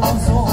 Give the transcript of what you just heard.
放松